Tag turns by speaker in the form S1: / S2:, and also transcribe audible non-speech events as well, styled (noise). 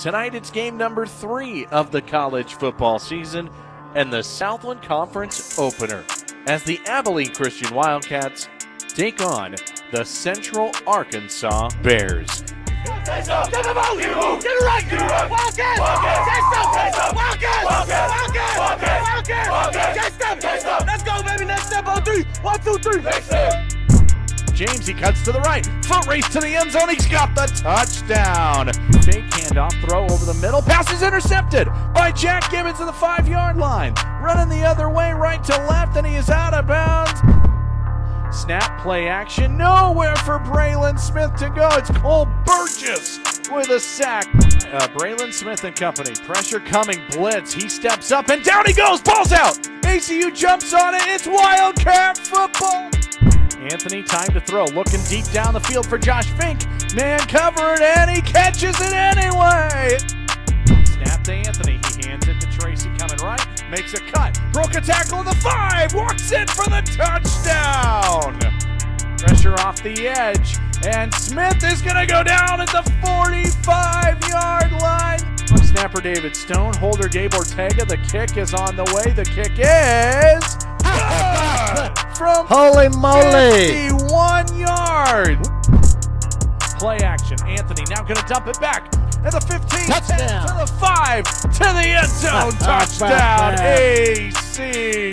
S1: Tonight it's game number three of the college football season and the Southland Conference opener as the Abilene Christian Wildcats take on the Central Arkansas Bears.
S2: Get it right! Wildcats! Wildcats! Wildcats! Wildcats! Wildcats! Let's go, baby! Next step on three! One, two, three!
S1: James, he cuts to the right. Foot race to the end zone. He's got the touchdown. Fake handoff throw over the middle. Pass is intercepted by Jack Gibbons to the five yard line. Running the other way, right to left, and he is out of bounds. Snap play action. Nowhere for Breylin Smith to go. It's Cole Burgess with a sack. Uh, Breylin Smith and company. Pressure coming. Blitz. He steps up and down he goes. Ball's out. ACU jumps on it. It's Wildcat football. Anthony, time to throw. Looking deep down the field for Josh Fink. Man covered, and he catches it anyway. Snap to Anthony. He hands it to Tracy coming right. Makes a cut. Broke a tackle in the five. Walks in for the touchdown. Pressure off the edge. And Smith is going to go down at the 45 yard line. Snapper David Stone. Holder Gabe Ortega. The kick is on the way. The kick is. (laughs)
S3: Holy moly!
S1: 51 yard. Play action. Anthony now going to dump it back. At the 15,
S3: Touchdown.
S1: to the 5, to the end zone. (laughs) Touchdown, ACU.